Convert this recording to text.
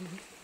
Mhm.